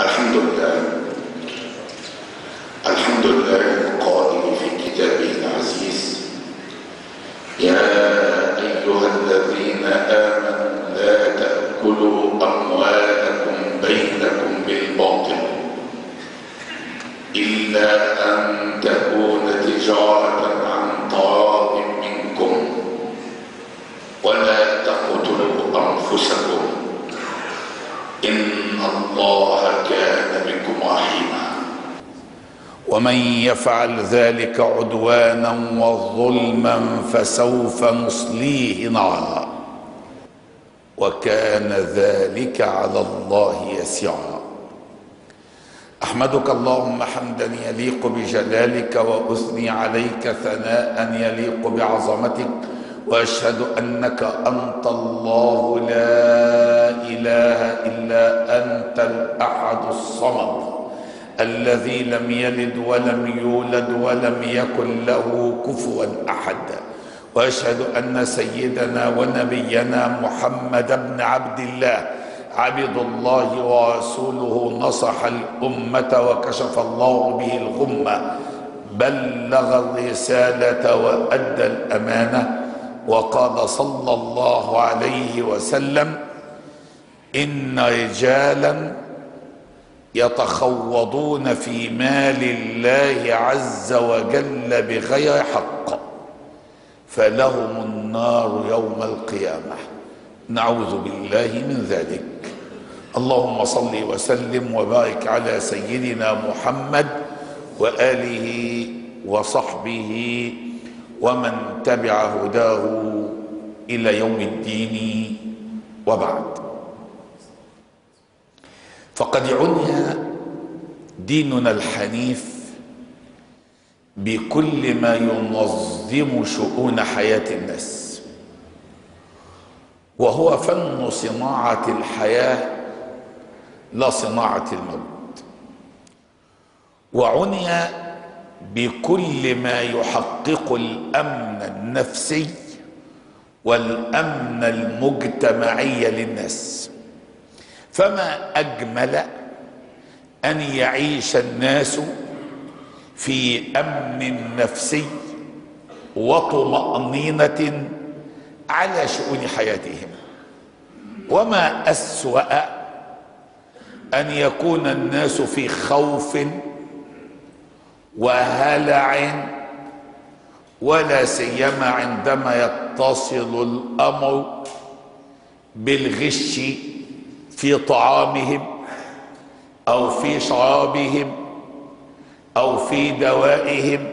الحمد لله. الحمد لله القائل في كتابه العزيز. يا أيها الذين آمنوا لا تأكلوا أموالكم بينكم بالباطل إلا أن تكون تجارة عن طراد منكم ولا تقتلوا أنفسكم إن الله كان بكم رحيما ومن يفعل ذلك عدوانا وظلما فسوف نصليه نارا. وكان ذلك على الله يسيرا. أحمدك اللهم حمدا يليق بجلالك واثني عليك ثناء يليق بعظمتك. وأشهد أنك أنت الله لا إله إلا أنت الأحد الصمد. الذي لم يلد ولم يولد ولم يكن له كفوا أحد. وأشهد أن سيدنا ونبينا محمد بن عبد الله عبد الله ورسوله نصح الأمة وكشف الله به الغمة بلغ الرسالة وأدى الأمانة وقال صلى الله عليه وسلم إن رجالا يتخوضون في مال الله عز وجل بغير حق. فلهم النار يوم القيامة. نعوذ بالله من ذلك. اللهم صل وسلم وبارك على سيدنا محمد وآله وصحبه ومن تبع هداه إلى يوم الدين. وبعد. فقد عني ديننا الحنيف بكل ما ينظم شؤون حياة الناس وهو فن صناعة الحياة لا صناعة الموت. وعني بكل ما يحقق الأمن النفسي والأمن المجتمعي للناس. فما أجمل أن يعيش الناس في أمن نفسي وطمأنينة على شؤون حياتهم. وما أسوأ أن يكون الناس في خوف وهلع ولا سيما عندما يتصل الأمر بالغش في طعامهم أو في شرابهم أو في دوائهم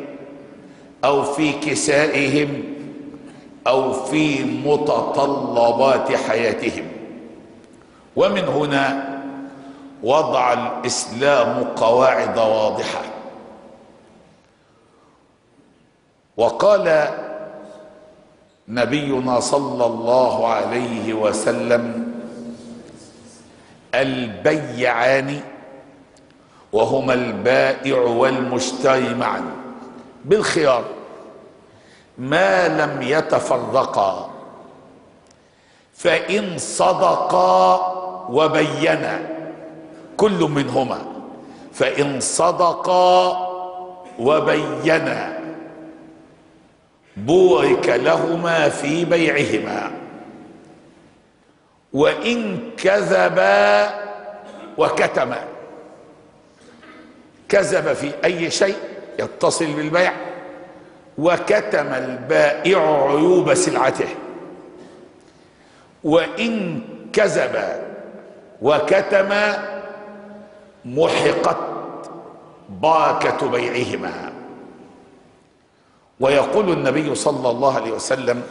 أو في كسائهم أو في متطلبات حياتهم. ومن هنا وضع الإسلام قواعد واضحة. وقال نبينا صلى الله عليه وسلم البيعان وهما البائع والمشتري معا. بالخيار ما لم يتفرقا فإن صدقا وبينا كل منهما فإن صدقا وبينا بورك لهما في بيعهما. وإن كذبا وكتما كذب في أي شيء يتصل بالبيع وكتم البائع عيوب سلعته. وإن كذب وكتم محقت بركه بيعهما. ويقول النبي صلى الله عليه وسلم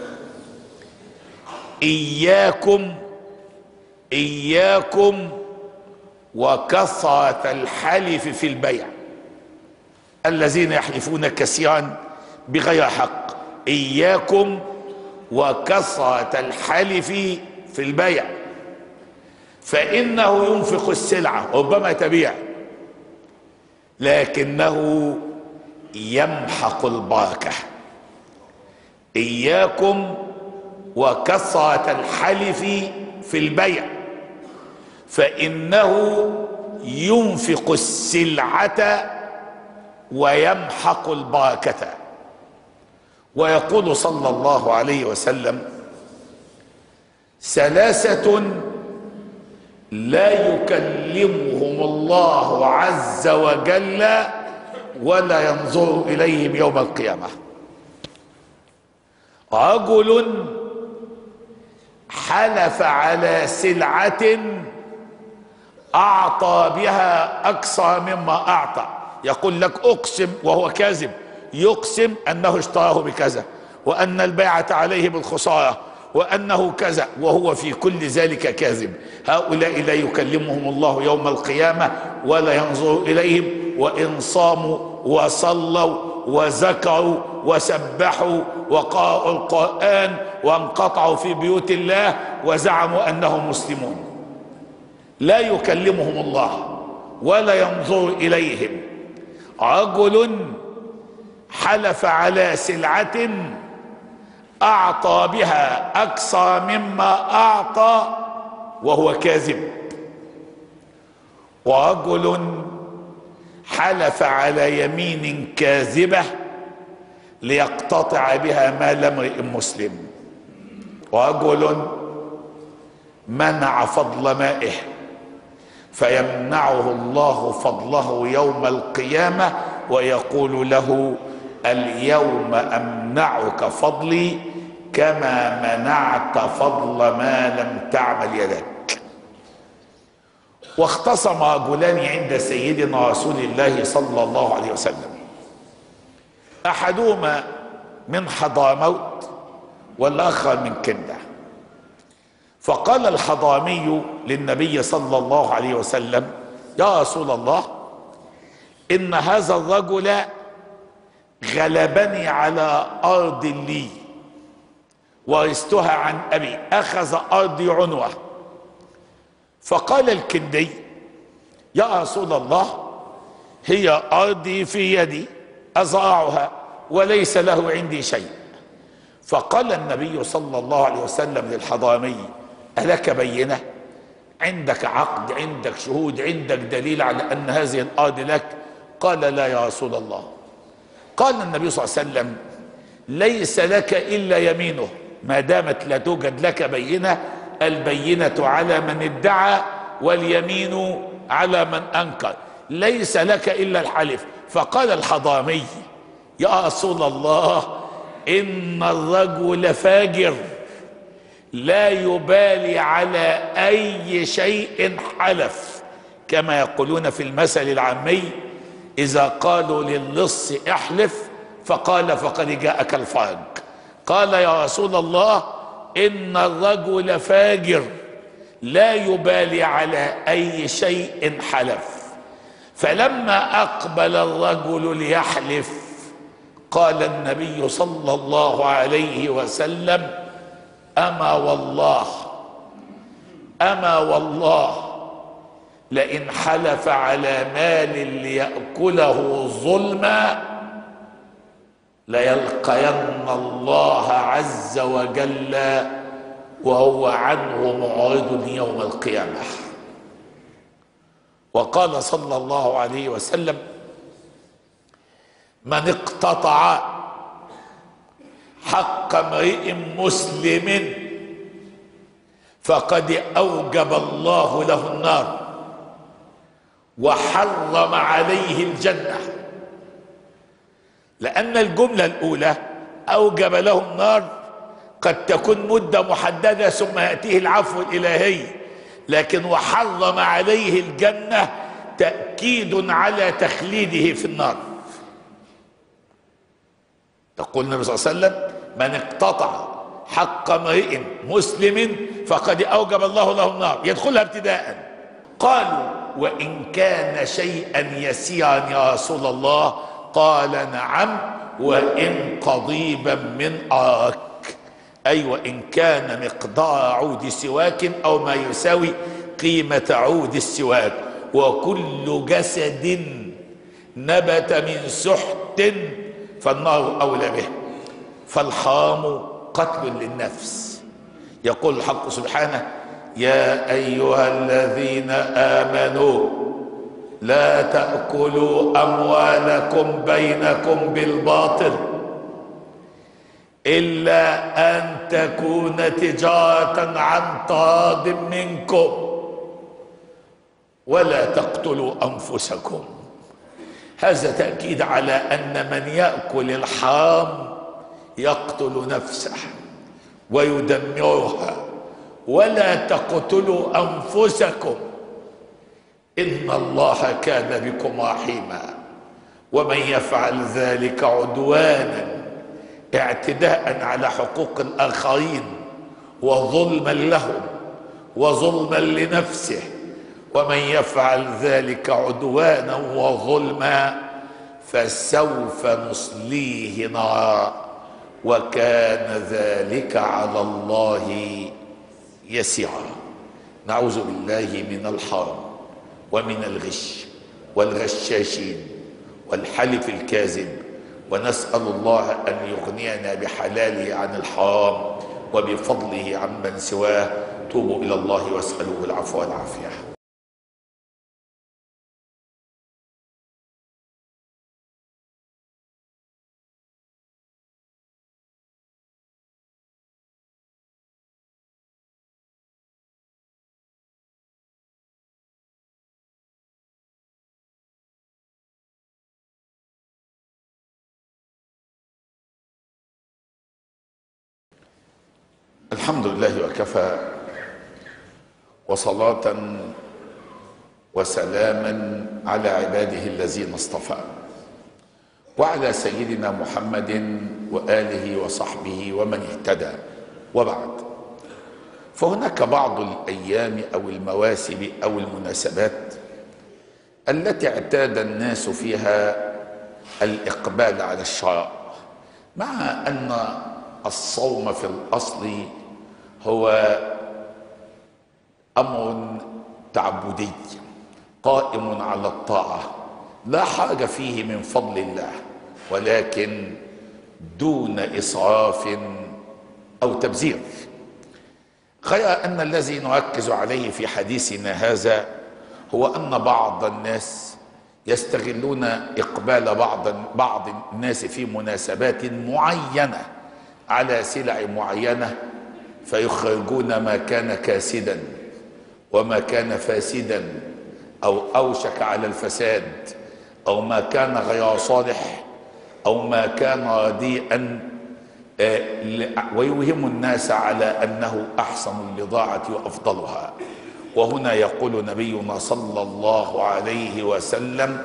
إياكم إياكم وكثرة الحلف في البيع. الذين يحلفون كثيرا بغير حق. إياكم وكثرة الحلف في البيع. فإنه ينفق السلعه ربما تبيع لكنه يمحق البركة. إياكم وكثرة الحلف في البيع. فإنه ينفق السلعة ويمحق البركة ويقول صلى الله عليه وسلم ثلاثة لا يكلمهم الله عز وجل ولا ينظر إليهم يوم القيامة. رجل حلف على سلعة أعطى بها أكثر مما أعطى. يقول لك أقسم وهو كاذب. يقسم أنه اشتراه بكذا وأن البيعة عليه بالخسارة وأنه كذا وهو في كل ذلك كاذب. هؤلاء لا يكلمهم الله يوم القيامة ولا ينظر إليهم وإن صاموا وصلوا وذكروا وسبحوا وقرأوا القرآن وانقطعوا في بيوت الله وزعموا أنهم مسلمون. لا يكلمهم الله ولا ينظر إليهم. رجل حلف على سلعة أعطى بها أكثر مما أعطى وهو كاذب. ورجل حلف على يمين كاذبة ليقتطع بها مال امرئ مسلم. ورجل منع فضل مائه. فيمنعه الله فضله يوم القيامة ويقول له اليوم أمنعك فضلي كما منعت فضل ما لم تعمل يدك. واختصم رجلان عند سيدنا رسول الله صلى الله عليه وسلم. أحدهما من حضرموت والآخر من كندة. فقال الحضامي للنبي صلى الله عليه وسلم يا رسول الله إن هذا الرجل غلبني على أرض لي ورثتها عن أبي أخذ أرضي عنوة. فقال الكندي يا رسول الله هي أرضي في يدي أزرعها وليس له عندي شيء. فقال النبي صلى الله عليه وسلم للحضامي ألك بينة؟ عندك عقد عندك شهود عندك دليل على أن هذه الأرض لك؟ قال لا يا رسول الله. قال النبي صلى الله عليه وسلم ليس لك إلا يمينه. ما دامت لا توجد لك بينة البينة على من ادعى واليمين على من أنكر. ليس لك إلا الحلف. فقال الحضامي يا رسول الله إن الرجل فاجر. لا يبالي على أي شيء حلف. كما يقولون في المثل العامي إذا قالوا للص احلف فقال فقد جاءك الفرج قال يا رسول الله إن الرجل فاجر. لا يبالي على أي شيء حلف. فلما أقبل الرجل ليحلف قال النبي صلى الله عليه وسلم أما والله أما والله لئن حلف على مال ليأكله ظلما ليلقين الله عز وجل وهو عنه معرض يوم القيامة. وقال صلى الله عليه وسلم من اقتطع حق امرئ مسلم فقد أوجب الله له النار وحرم عليه الجنة. لأن الجملة الأولى أوجب له النار قد تكون مدة محددة ثم يأتيه العفو الإلهي لكن وحرم عليه الجنة تأكيد على تخليده في النار. يقول النبي صلى الله عليه وسلم من اقتطع حق امرئ مسلم فقد اوجب الله له النار. يدخلها ابتداء. قالوا وإن كان شيئا يسيرا يا رسول الله قال نعم. وإن قضيبا من أراك. أي وإن كان مقدار عود سواك أو ما يساوي قيمة عود السواك. وكل جسد نبت من سحت فالنار أولى به. فالحرام قتل للنفس. يقول الحق سبحانه يا أيها الذين آمنوا لا تأكلوا أموالكم بينكم بالباطل إلا أن تكون تجارة عن تراض منكم. ولا تقتلوا أنفسكم. هذا تأكيد على أن من يأكل الحرام يقتل نفسه ويدمرها ولا تقتلوا أنفسكم. إن الله كان بكم رحيما. ومن يفعل ذلك عدوانا اعتداء على حقوق الآخرين وظلما لهم وظلما لنفسه. ومن يفعل ذلك عدوانا وظلما فسوف نصليه نارا. وكان ذلك على الله يسيرا. نعوذ بالله من الحرام ومن الغش والغشاشين والحلف الكاذب ونسأل الله أن يغنينا بحلاله عن الحرام وبفضله عمن سواه. توبوا إلى الله واسألوه العفو والعافية. الحمد لله وكفى. وصلاة وسلاما على عباده الذين اصطفى. وعلى سيدنا محمد وآله وصحبه ومن اهتدى. وبعد. فهناك بعض الأيام أو المواسم أو المناسبات التي اعتاد الناس فيها الإقبال على الشراء مع أن الصوم في الأصل هو أمر تعبدي قائم على الطاعة لا حرج فيه من فضل الله ولكن دون إسراف أو تبذير. غير أن الذي نركز عليه في حديثنا هذا هو أن بعض الناس يستغلون إقبال بعض بعض الناس في مناسبات معينة على سلع معينة فيخرجون ما كان كاسدا وما كان فاسدا أو أوشك على الفساد أو ما كان غير صالح أو ما كان رديئا ويوهم الناس على أنه أحسن البضاعه وأفضلها. وهنا يقول نبينا صلى الله عليه وسلم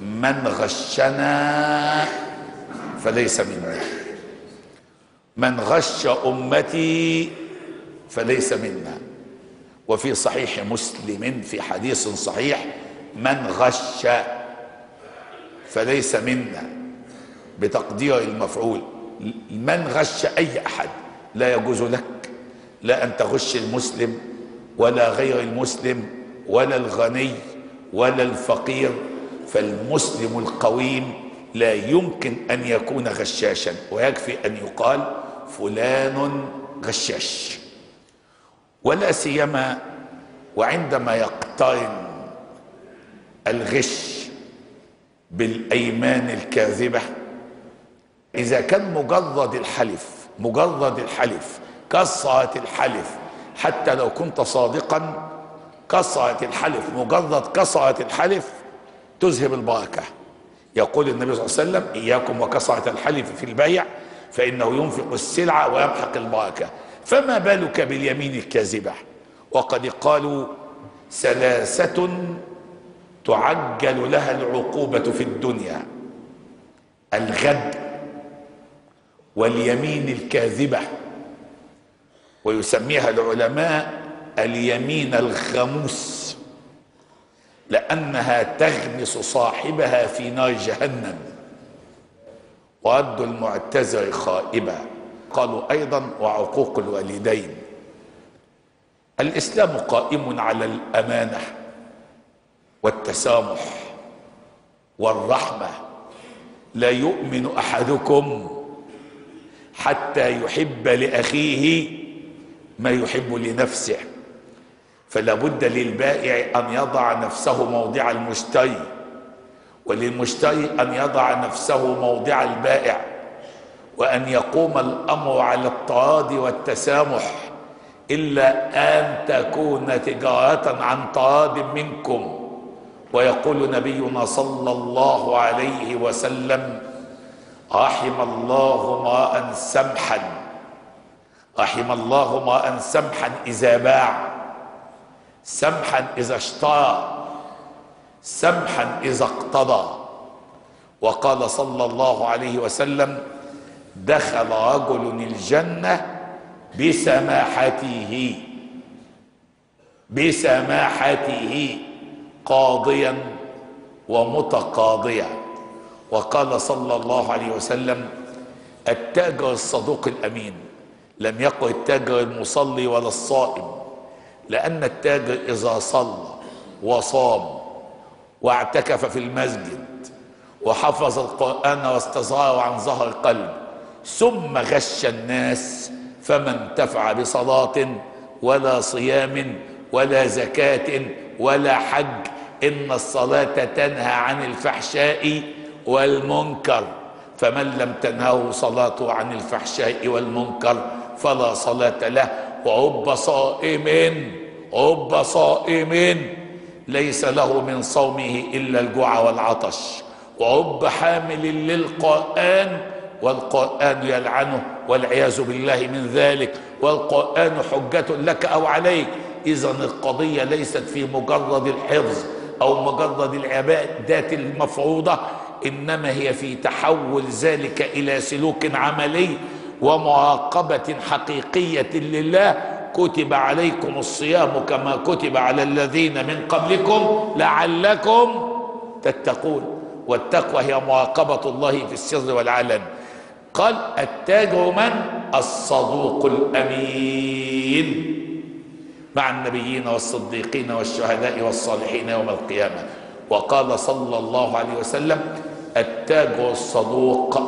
من غشنا فليس منا. من غش أمتي فليس منا. وفي صحيح مسلم في حديث صحيح من غش فليس منا. بتقدير المفعول من غش أي أحد لا يجوز لك لا أن تغش المسلم ولا غير المسلم ولا الغني ولا الفقير. فالمسلم القويم لا يمكن أن يكون غشاشا ويكفي أن يقال فلان غشاش. ولا سيما وعندما يقترن الغش بالأيمان الكاذبة إذا كان مجرد الحلف مجرد الحلف كثره الحلف حتى لو كنت صادقا كثره الحلف مجرد كثره الحلف تذهب البركة. يقول النبي صلى الله عليه وسلم إياكم وكثره الحلف في البيع فإنه ينفق السلعه ويمحق البركة. فما بالك باليمين الكاذبة؟ وقد قالوا ثلاثة تعجل لها العقوبة في الدنيا. الغد واليمين الكاذبة. ويسميها العلماء اليمين الخموس لأنها تغمس صاحبها في نار جهنم. ورد المعتذر خائبا قالوا أيضا وعقوق الوالدين الإسلام قائم على الأمانة والتسامح والرحمة. لا يؤمن أحدكم حتى يحب لأخيه ما يحب لنفسه. فلا بد للبائع أن يضع نفسه موضع المشتري. وللمشتري أن يضع نفسه موضع البائع وأن يقوم الأمر على التراضي والتسامح إلا أن تكون تجارة عن تراض منكم. ويقول نبينا صلى الله عليه وسلم رحم الله امرا سمحا رحم الله امرا سمحا إذا باع سمحا إذا اشترى. سمحا إذا اقتضى. وقال صلى الله عليه وسلم دخل رجل الجنة بسماحته بسماحته قاضيا ومتقاضيا. وقال صلى الله عليه وسلم التاجر الصدوق الأمين. لم يقل التاجر المصلي ولا الصائم لأن التاجر إذا صلى وصام واعتكف في المسجد وحفظ القرآن واستظهر عن ظهر قلب ثم غش الناس فما انتفع بصلاة ولا صيام ولا زكاة ولا حج. إن الصلاة تنهى عن الفحشاء والمنكر. فمن لم تنهه صلاته عن الفحشاء والمنكر فلا صلاة له. ورب صائم رب صائم. ليس له من صومه إلا الجوع والعطش. ورب حامل للقرآن والقرآن يلعنه والعياذ بالله من ذلك. والقرآن حجة لك أو عليك. إذا القضية ليست في مجرد الحفظ أو مجرد العبادات المفروضة إنما هي في تحول ذلك إلى سلوك عملي ومراقبه حقيقية لله كتب عليكم الصيام كما كتب على الذين من قبلكم لعلكم تتقون. والتقوى هي مراقبه الله في السر والعلن. قال التاجر من؟ الصدوق الأمين. مع النبيين والصديقين والشهداء والصالحين يوم القيامة. وقال صلى الله عليه وسلم التاج الصدوق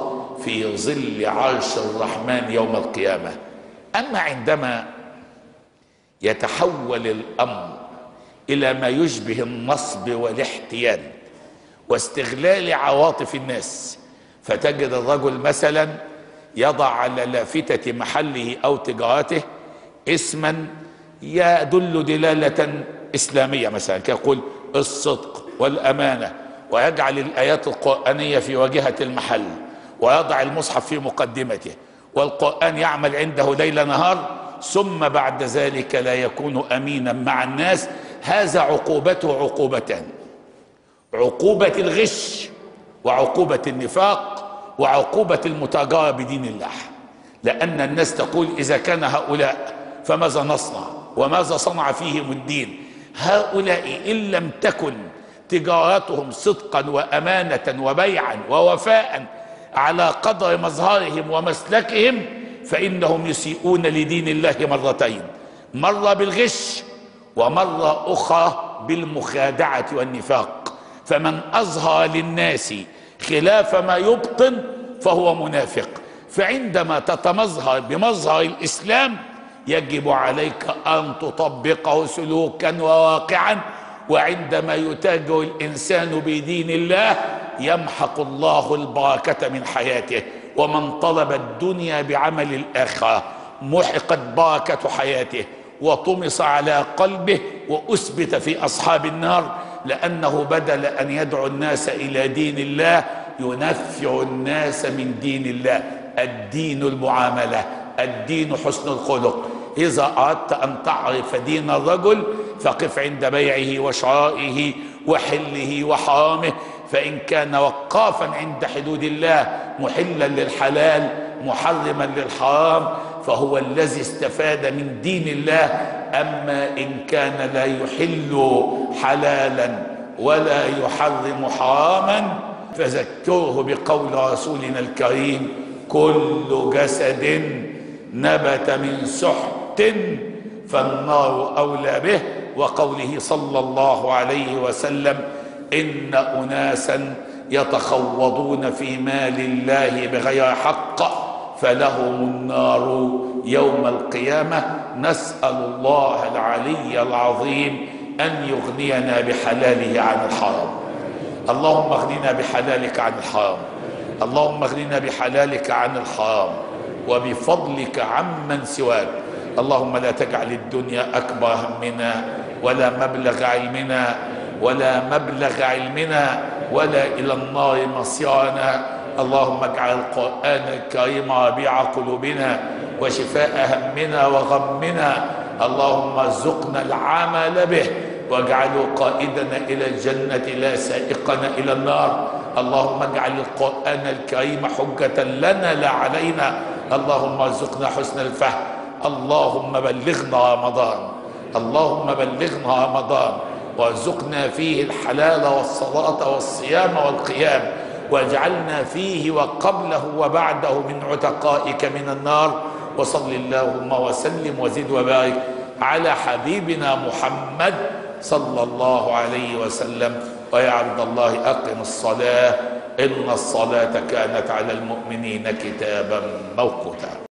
في ظل عرش الرحمن يوم القيامة. أما عندما يتحول الأمر إلى ما يشبه النصب والاحتيال واستغلال عواطف الناس. فتجد الرجل مثلا يضع على لافتة محله أو تجارته اسما يدل دلالة إسلامية مثلا كيقول الصدق والأمانة ويجعل الآيات القرآنية في واجهة المحل ويضع المصحف في مقدمته والقرآن يعمل عنده ليل نهار ثم بعد ذلك لا يكون أمينا مع الناس. هذا عقوبته عقوبتان عقوبة الغش وعقوبة النفاق وعقوبة المتاجره بدين الله لأن الناس تقول إذا كان هؤلاء فماذا نصنع وماذا صنع فيهم الدين؟ هؤلاء إن لم تكن تجارتهم صدقا وأمانة وبيعا ووفاء على قدر مظهرهم ومسلكهم فإنهم يسيئون لدين الله مرتين. مره بالغش ومره أخرى بالمخادعة والنفاق. فمن أظهر للناس خلاف ما يبطن فهو منافق. فعندما تتمظهر بمظهر الإسلام يجب عليك أن تطبقه سلوكا وواقعا. وعندما يتاجر الإنسان بدين الله يمحق الله البركة من حياته. ومن طلب الدنيا بعمل الآخرة محقت بركة حياته وطمس على قلبه وأثبت في أصحاب النار لأنه بدل أن يدعو الناس إلى دين الله ينفع الناس من دين الله. الدين المعاملة الدين حسن الخلق. إذا أردت أن تعرف دين الرجل فقف عند بيعه وشرائه وحله وحرامه فإن كان وقافا عند حدود الله محلا للحلال محرما للحرام فهو الذي استفاد من دين الله. أما إن كان لا يحل حلالا ولا يحرم حراما فذكره بقول رسولنا الكريم كل جسد نبت من سحت فالنار أولى به. وقوله صلى الله عليه وسلم إن أناسا يتخوضون في مال الله بغير حق فلهم النار يوم القيامة. نسأل الله العلي العظيم أن يغنينا بحلاله عن الحرام. اللهم اغننا بحلالك عن الحرام. اللهم اغننا بحلالك عن الحرام وبفضلك عمن سواك. اللهم لا تجعل الدنيا أكبر همنا ولا مبلغ علمنا ولا مبلغ علمنا ولا إلى النار مصيرنا. اللهم اجعل القرآن الكريم ربيع قلوبنا وشفاء همنا وغمنا. اللهم ارزقنا العمل به واجعله قائدنا إلى الجنة لا سائقنا إلى النار. اللهم اجعل القرآن الكريم حجة لنا لا علينا. اللهم ارزقنا حسن الفهم. اللهم بلغنا رمضان. اللهم بلغنا رمضان. وارزقنا فيه الحلال والصلاة والصيام والقيام واجعلنا فيه وقبله وبعده من عتقائك من النار. وصل اللهم وسلم وزد وبارك على حبيبنا محمد صلى الله عليه وسلم. ويا عبد الله أقم الصلاة إن الصلاة كانت على المؤمنين كتابا موقوتا.